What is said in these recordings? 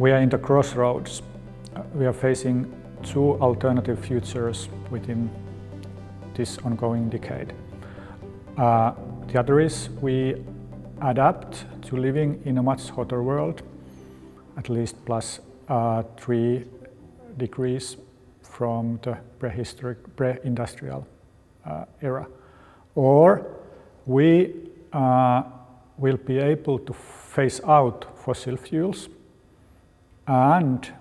We are in the crossroads. Uh, we are facing two alternative futures within this ongoing decade. Uh, the other is we adapt to living in a much hotter world, at least plus, uh, three degrees from the prehistoric, pre-industrial uh, era. Or we uh, will be able to phase out fossil fuels and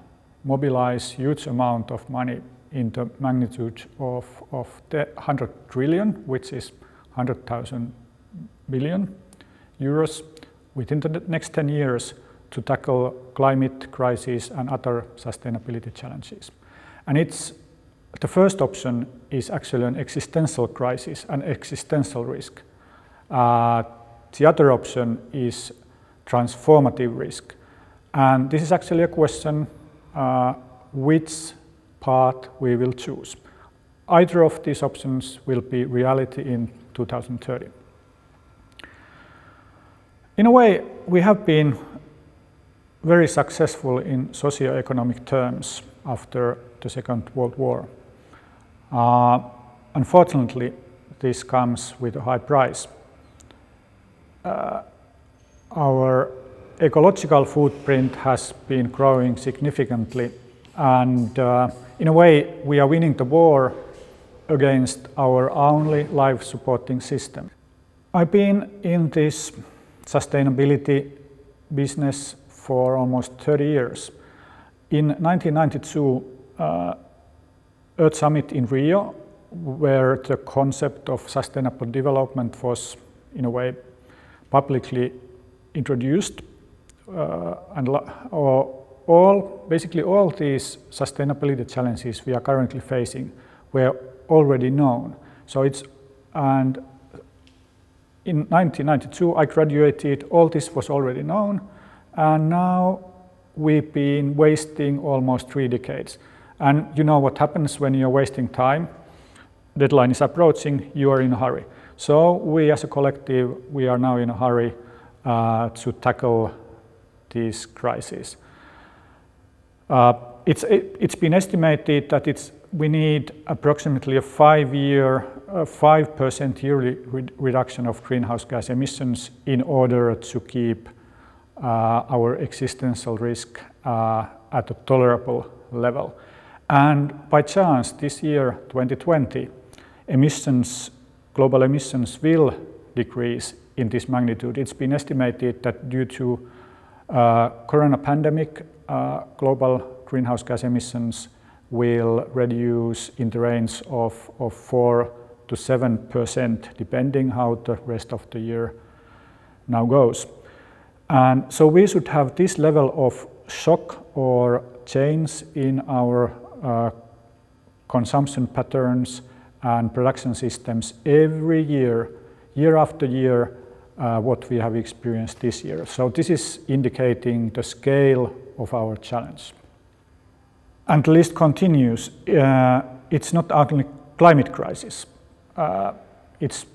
mobilize huge amount of money in the magnitude of, of 100 trillion, which is 100,000 billion euros within the next 10 years to tackle climate crisis and other sustainability challenges. And it's the first option is actually an existential crisis, an existential risk. Uh, the other option is transformative risk. And this is actually a question uh, which path we will choose. Either of these options will be reality in 2030. In a way, we have been very successful in socio-economic terms after the Second World War. Uh, unfortunately, this comes with a high price. Uh, our ecological footprint has been growing significantly and uh, in a way we are winning the war against our only life supporting system. I've been in this sustainability business for almost 30 years. In 1992, uh, Earth Summit in Rio, where the concept of sustainable development was in a way publicly introduced, uh, and all, basically all these sustainability challenges we are currently facing were already known. So it's, and in 1992 I graduated, all this was already known, and now we've been wasting almost three decades. And you know what happens when you're wasting time? Deadline is approaching, you are in a hurry. So we as a collective, we are now in a hurry uh, to tackle these crisis. Uh, it's, it, has been estimated that it's, we need approximately a five-year, 5% yearly re reduction of greenhouse gas emissions in order to keep uh, our existential risk uh, at a tolerable level. And by chance, this year, 2020, emissions, global emissions will decrease in this magnitude. It's been estimated that due to corona pandemic, uh, global greenhouse gas emissions will reduce in the range of, of 4 to 7 percent, depending how the rest of the year now goes. And so we should have this level of shock or change in our uh, consumption patterns and production systems every year, year after year, uh, what we have experienced this year. So this is indicating the scale of our challenge. And the list continues. Uh, it's not only climate crisis. Uh, it's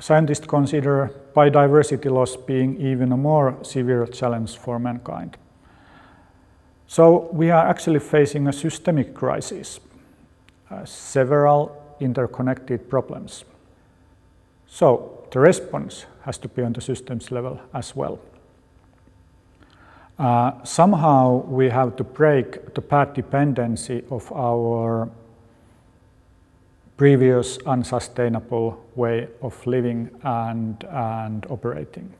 scientists consider biodiversity loss being even a more severe challenge for mankind. So we are actually facing a systemic crisis, uh, several interconnected problems. So the response has to be on the systems level as well. Uh, somehow we have to break the bad dependency of our previous unsustainable way of living and, and operating.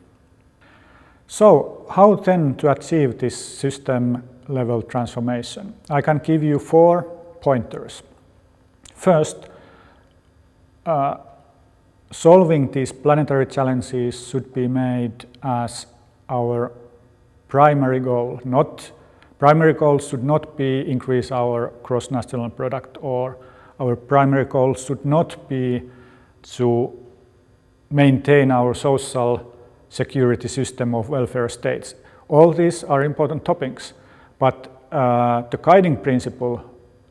So how then to achieve this system level transformation? I can give you four pointers. First, uh, solving these planetary challenges should be made as our primary goal. Not primary goal should not be increase our gross national product or our primary goal should not be to maintain our social security system of welfare states. All these are important topics, but uh, the guiding principle,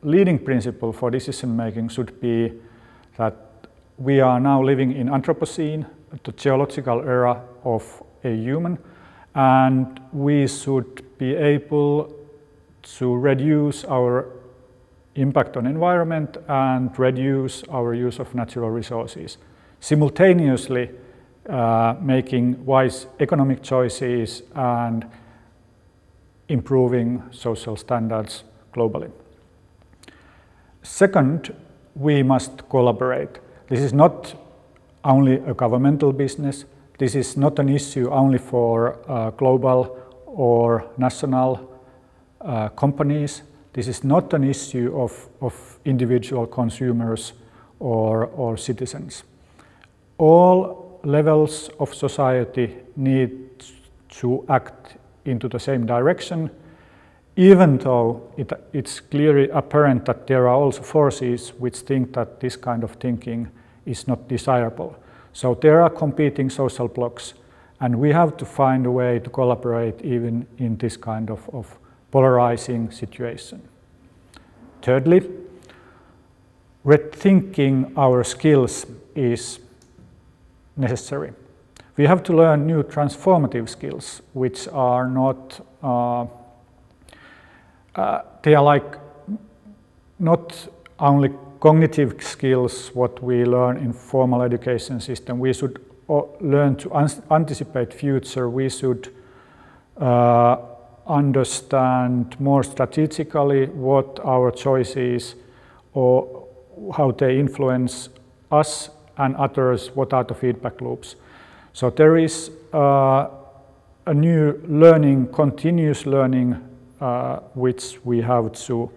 leading principle for decision making should be that we are now living in Anthropocene, the geological era of a human, and we should be able to reduce our impact on environment and reduce our use of natural resources. Simultaneously, uh, making wise economic choices and improving social standards globally. Second, we must collaborate. This is not only a governmental business. This is not an issue only for uh, global or national uh, companies. This is not an issue of, of individual consumers or, or citizens. All levels of society need to act into the same direction, even though it, it's clearly apparent that there are also forces which think that this kind of thinking is not desirable. So there are competing social blocks, and we have to find a way to collaborate even in this kind of, of polarizing situation. Thirdly, rethinking our skills is necessary. We have to learn new transformative skills, which are not, uh, uh, they are like not only cognitive skills, what we learn in formal education system. We should learn to anticipate future. We should uh, understand more strategically what our choices or how they influence us and others, what are the feedback loops. So there is uh, a new learning, continuous learning, uh, which we have to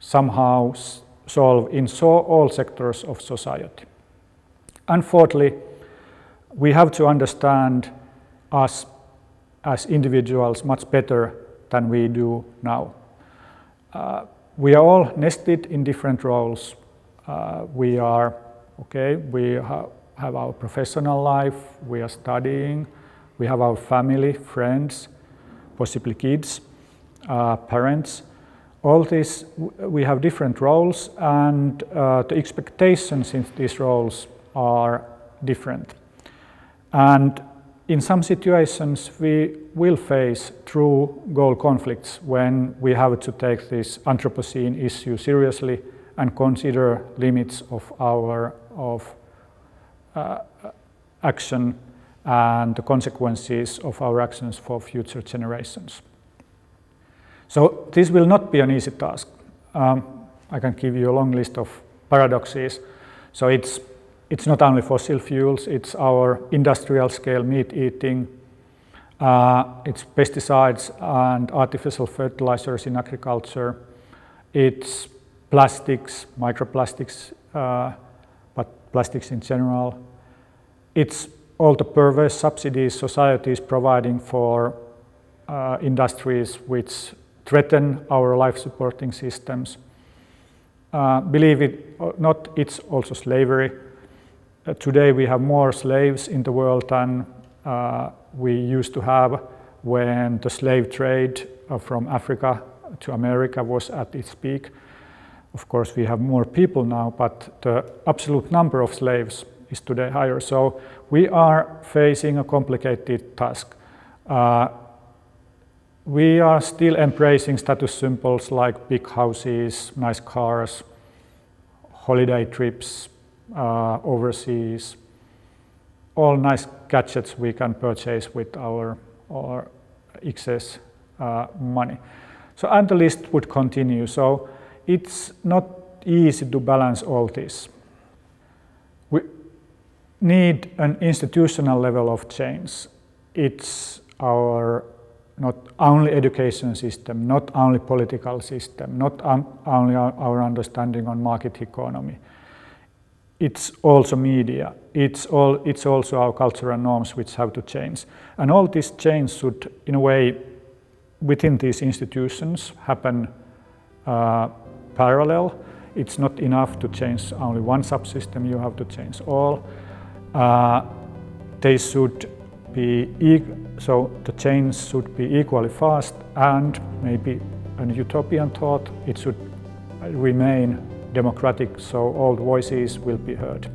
somehow solve in so all sectors of society. And fourthly, we have to understand us as individuals much better than we do now. Uh, we are all nested in different roles. Uh, we are, okay, we ha have our professional life, we are studying, we have our family, friends, possibly kids, uh, parents. All this, we have different roles and uh, the expectations in these roles are different. And in some situations, we will face true goal conflicts when we have to take this Anthropocene issue seriously and consider limits of our of uh, action and the consequences of our actions for future generations. So this will not be an easy task. Um, I can give you a long list of paradoxes. So it's it's not only fossil fuels, it's our industrial scale meat eating, uh, it's pesticides and artificial fertilizers in agriculture, it's plastics, microplastics, uh, but plastics in general. It's all the perverse subsidies society is providing for uh, industries which threaten our life supporting systems. Uh, believe it or not, it's also slavery uh, today we have more slaves in the world than uh, we used to have when the slave trade uh, from Africa to America was at its peak. Of course, we have more people now, but the absolute number of slaves is today higher. So we are facing a complicated task. We are still embracing status symbols like big houses, nice cars, holiday trips, uh, overseas, all nice gadgets we can purchase with our, our excess uh, money. So, and the list would continue. So, it's not easy to balance all this. We need an institutional level of change. It's our not only education system, not only political system, not un only our, understanding on market economy, it's also media. It's, all, it's also our cultural norms which have to change. And all this change should, in a way, within these institutions happen uh, parallel. It's not enough to change only one subsystem, you have to change all. Uh, they should be, e so the change should be equally fast and maybe an utopian thought, it should remain democratic so all voices will be heard.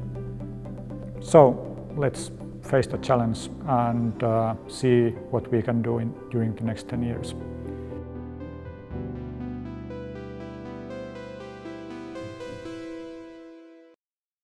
So let's face the challenge and uh, see what we can do in, during the next 10 years.